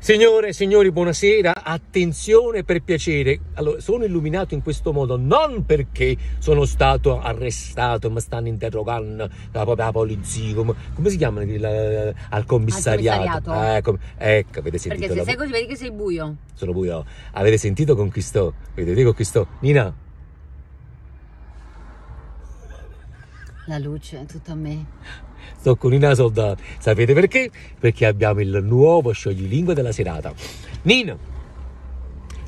Signore e signori, buonasera. Attenzione per piacere. Allora, sono illuminato in questo modo non perché sono stato arrestato, mi stanno interrogando la, la polizia, come, come si chiama al commissariato? Al Eh, com- ecco, avete sentito? Perché se la- sei così vedi che sei buio. Sono buio. Avete sentito con sto? Vedete con sto? Nina, La luce, tutto a me. Sto con Nina Soldati. Sapete perché? Perché abbiamo il nuovo scioglilingue della serata. Nina,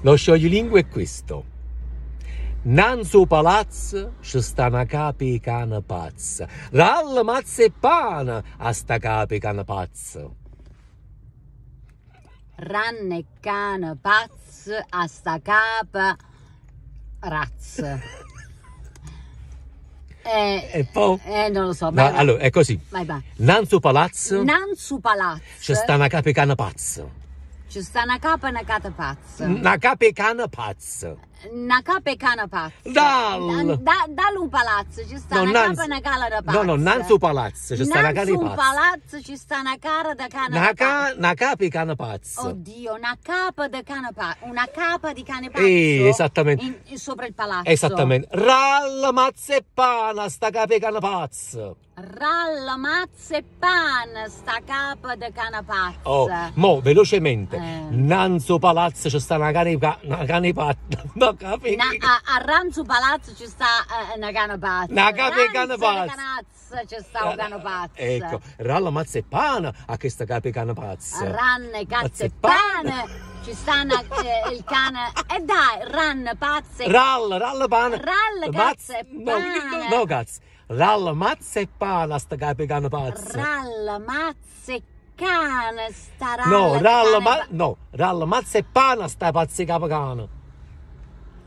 lo scioglilingue è questo. Nanzo palazzo ci sta una capi cana pazza. Rall mazza e pana a sta capi cana pazza. Ranne cane pazz a sta capa razz. Eh, E poi? eh, non lo so. Vai. allora, è così. vai, vai. Nanzo palazzo Nanzu palazzo. ci sta una capi cana pazza. Ci sta una capa e una cata pazza. Una capi cana pazza. Una capa e cana pazza. Dal. Da, un palazzo ci sta No, una capa e una cala da pazza. No, no, nanzo palazzo ci sta una cana pazza. palazzo ci sta una cara da cana Una, da pazza. ca- una capi cana pazza. Oddio, una capa di cane pazzo. Una capa di cane pazzo. Eh, esattamente. in- sopra il palazzo. Esattamente. Ralla mazza e pana sta capi cana pazza. Ralla, mazza e pan, sta capa di cane pazzo. Oh, mo, velocemente. Eh. Nanzo palazzo ci sta una cane ca- una cane pazza. Na- a, a Ranzu Palazzo ci sta eh, una cane pazza. Una capa e pazza. Canazza ci sta un cane pazzo. Ecco, ralla mazza e a questa capi cana pazza. A ranne, cazzo Mazza e e pane. pane. Ci stanno eh, il cane. E dai, ranne, pazze. Ralla pana. Ralla, Mazza- cazzo e no, pane. No, no, cazzo. Ralla mazza e pana sta capi cana pazza. Ralla, mazze e cane. Sta ralla. No, cane ma, no, ralla, mazza e pana sta pazzi capacano.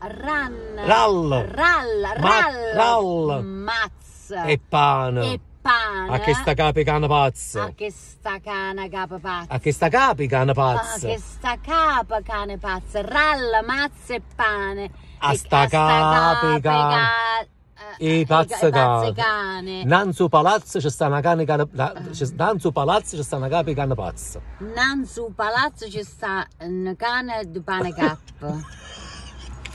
Ran. Rall. Ralla, Ma- ralla. rall. Mazza. E pana. E pane. A che sta capi cana A pazza. che sta cane capa pazza. A che sta capi cana pazza. che sta capa cane pazza, ralla, mazza e pane. A sta cape, ca- eh, E eh, pazza pazze cane. cane. Nanzo palazzo ci sta una cane cana ci- Nanzo palazzo ci sta una capi cana pazza. Nanzu palazzo ci sta un cane di pane cap.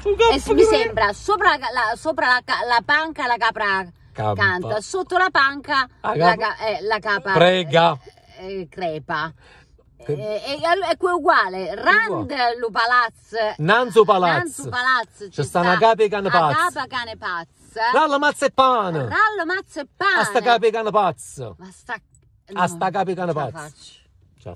E mi sembra sopra, la, sopra la, la panca la capra Campa. canta, sotto la panca La la, capa- eh, la capa Prega. eh, eh, crepa. Eh, e e- è uguale, Rand lo palazzo Nanzo palazzo. Ci sta una cape cane la pazza. capa cane pazza. Ralla mazza e pana. Rallo mazzo e pane. A sta capi cana pazza. Ma sta A sta capi cane non ce la